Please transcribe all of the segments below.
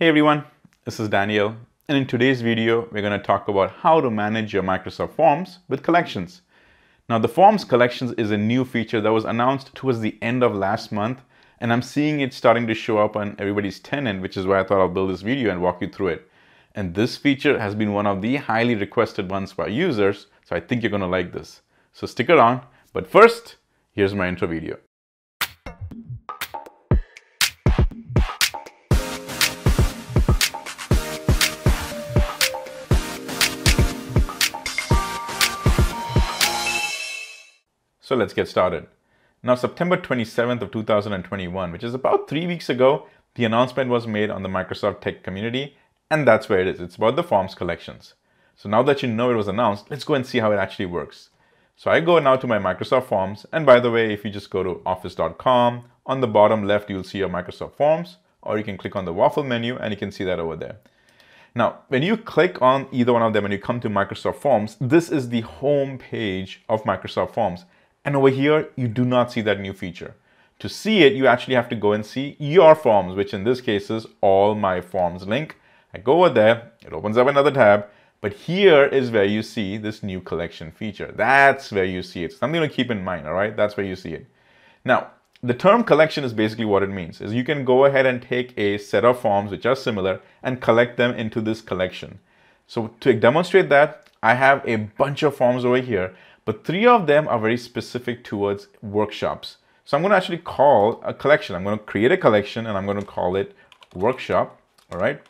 Hey everyone, this is Daniel, and in today's video, we're going to talk about how to manage your Microsoft Forms with collections. Now, the Forms collections is a new feature that was announced towards the end of last month, and I'm seeing it starting to show up on everybody's tenant, which is why I thought I'll build this video and walk you through it. And this feature has been one of the highly requested ones by users, so I think you're going to like this. So stick around, but first, here's my intro video. So let's get started. Now, September 27th of 2021, which is about three weeks ago, the announcement was made on the Microsoft Tech community, and that's where it is. It's about the Forms collections. So now that you know it was announced, let's go and see how it actually works. So I go now to my Microsoft Forms, and by the way, if you just go to office.com, on the bottom left, you'll see your Microsoft Forms, or you can click on the waffle menu and you can see that over there. Now, when you click on either one of them and you come to Microsoft Forms, this is the home page of Microsoft Forms. And over here, you do not see that new feature. To see it, you actually have to go and see your forms, which in this case is all my forms link. I go over there, it opens up another tab, but here is where you see this new collection feature. That's where you see it. Something to keep in mind, all right? That's where you see it. Now, the term collection is basically what it means, is you can go ahead and take a set of forms which are similar and collect them into this collection. So to demonstrate that, I have a bunch of forms over here but three of them are very specific towards workshops. So I'm going to actually call a collection. I'm going to create a collection and I'm going to call it workshop. All right.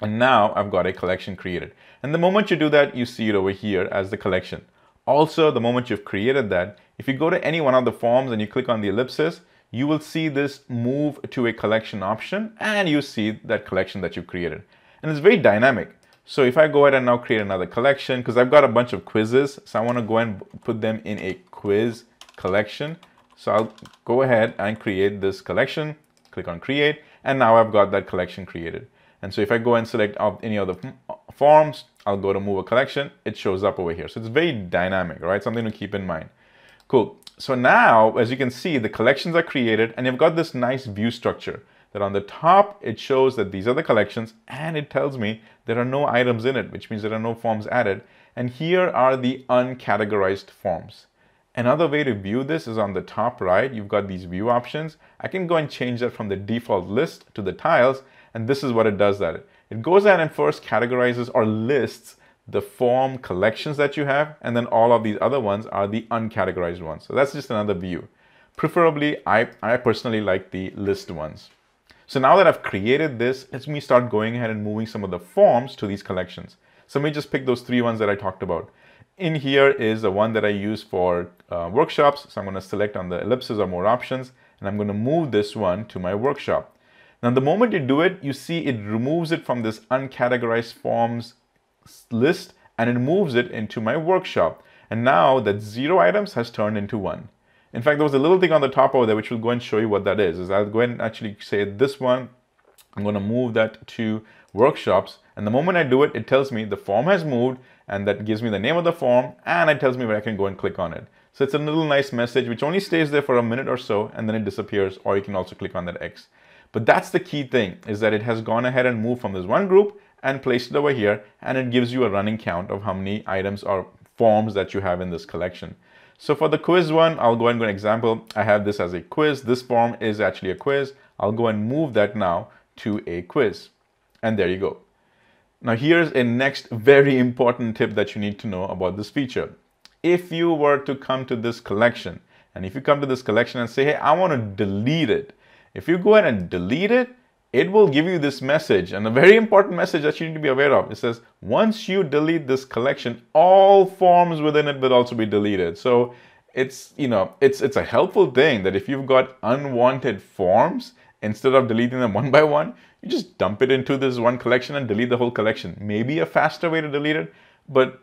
And now I've got a collection created. And the moment you do that, you see it over here as the collection. Also, the moment you've created that, if you go to any one of the forms and you click on the ellipsis, you will see this move to a collection option and you see that collection that you've created. And it's very dynamic. So if I go ahead and now create another collection, because I've got a bunch of quizzes, so I want to go and put them in a quiz collection. So I'll go ahead and create this collection, click on create, and now I've got that collection created. And so if I go and select any other uh, forms, I'll go to move a collection, it shows up over here. So it's very dynamic, right? Something to keep in mind. Cool. So now, as you can see, the collections are created and you've got this nice view structure that on the top, it shows that these are the collections and it tells me there are no items in it, which means there are no forms added. And here are the uncategorized forms. Another way to view this is on the top right, you've got these view options. I can go and change that from the default list to the tiles, and this is what it does that. It goes out and first categorizes or lists the form collections that you have, and then all of these other ones are the uncategorized ones. So that's just another view. Preferably, I, I personally like the list ones. So now that I've created this, let's me start going ahead and moving some of the forms to these collections. So let me just pick those three ones that I talked about. In here is the one that I use for uh, workshops. So I'm going to select on the ellipses or more options, and I'm going to move this one to my workshop. Now, the moment you do it, you see it removes it from this uncategorized forms list and it moves it into my workshop. And now that zero items has turned into one. In fact, there was a little thing on the top over there which will go and show you what that is. Is I'll go and actually say this one, I'm going to move that to workshops. And the moment I do it, it tells me the form has moved and that gives me the name of the form and it tells me where I can go and click on it. So it's a little nice message which only stays there for a minute or so and then it disappears or you can also click on that X. But that's the key thing is that it has gone ahead and moved from this one group and placed it over here and it gives you a running count of how many items or forms that you have in this collection. So for the quiz one, I'll go and go an example. I have this as a quiz. This form is actually a quiz. I'll go and move that now to a quiz. And there you go. Now here's a next very important tip that you need to know about this feature. If you were to come to this collection, and if you come to this collection and say, hey, I want to delete it. If you go ahead and delete it, it will give you this message and a very important message that you need to be aware of. It says, once you delete this collection, all forms within it will also be deleted. So it's, you know, it's, it's a helpful thing that if you've got unwanted forms, instead of deleting them one by one, you just dump it into this one collection and delete the whole collection. Maybe a faster way to delete it, but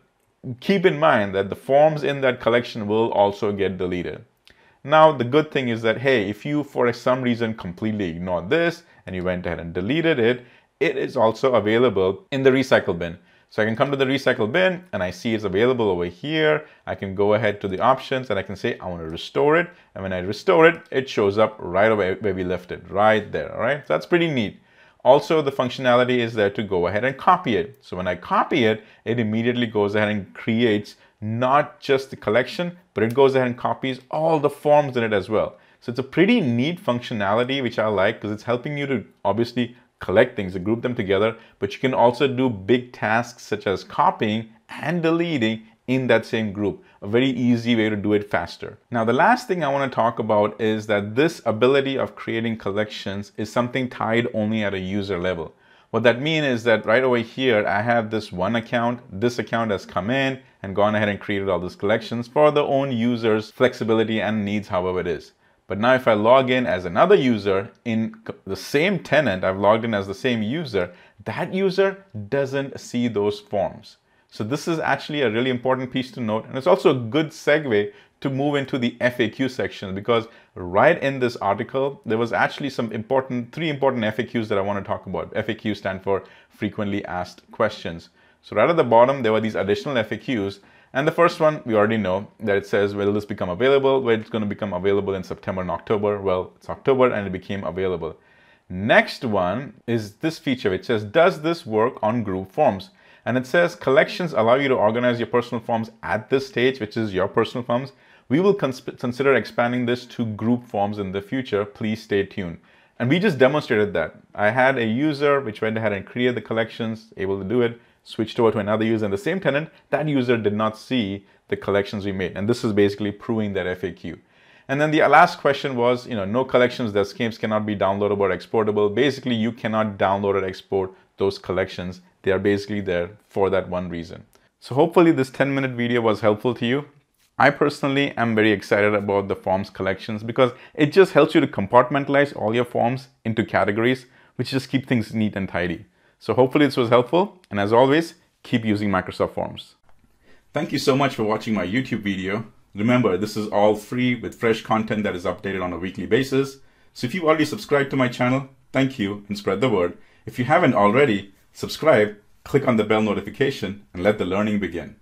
keep in mind that the forms in that collection will also get deleted. Now, the good thing is that, hey, if you for some reason completely ignored this and you went ahead and deleted it, it is also available in the recycle bin. So I can come to the recycle bin and I see it's available over here. I can go ahead to the options and I can say, I want to restore it. And when I restore it, it shows up right away where we left it, right there, all right? So that's pretty neat. Also, the functionality is there to go ahead and copy it. So when I copy it, it immediately goes ahead and creates not just the collection, but it goes ahead and copies all the forms in it as well. So it's a pretty neat functionality, which I like because it's helping you to obviously collect things and group them together, but you can also do big tasks such as copying and deleting in that same group. A very easy way to do it faster. Now, the last thing I want to talk about is that this ability of creating collections is something tied only at a user level. What that means is that right over here, I have this one account. This account has come in and gone ahead and created all these collections for the own user's flexibility and needs, however it is. But now if I log in as another user in the same tenant, I've logged in as the same user, that user doesn't see those forms. So this is actually a really important piece to note. And it's also a good segue to move into the FAQ section because right in this article, there was actually some important, three important FAQs that I want to talk about. FAQ stand for frequently asked questions. So right at the bottom, there were these additional FAQs and the first one, we already know that it says, will this become available? Well, it's going to become available in September and October. Well, it's October and it became available. Next one is this feature which says, does this work on group forms? And it says collections allow you to organize your personal forms at this stage, which is your personal forms. We will consider expanding this to group forms in the future. Please stay tuned. And we just demonstrated that. I had a user which went ahead and created the collections, able to do it switched over to another user in the same tenant, that user did not see the collections we made. And this is basically proving that FAQ. And then the last question was, you know, no collections, the schemes cannot be downloadable or exportable. Basically, you cannot download or export those collections. They are basically there for that one reason. So hopefully this 10 minute video was helpful to you. I personally am very excited about the forms collections because it just helps you to compartmentalize all your forms into categories, which just keep things neat and tidy. So hopefully this was helpful. And as always, keep using Microsoft Forms. Thank you so much for watching my YouTube video. Remember, this is all free with fresh content that is updated on a weekly basis. So if you've already subscribed to my channel, thank you and spread the word. If you haven't already, subscribe, click on the bell notification, and let the learning begin.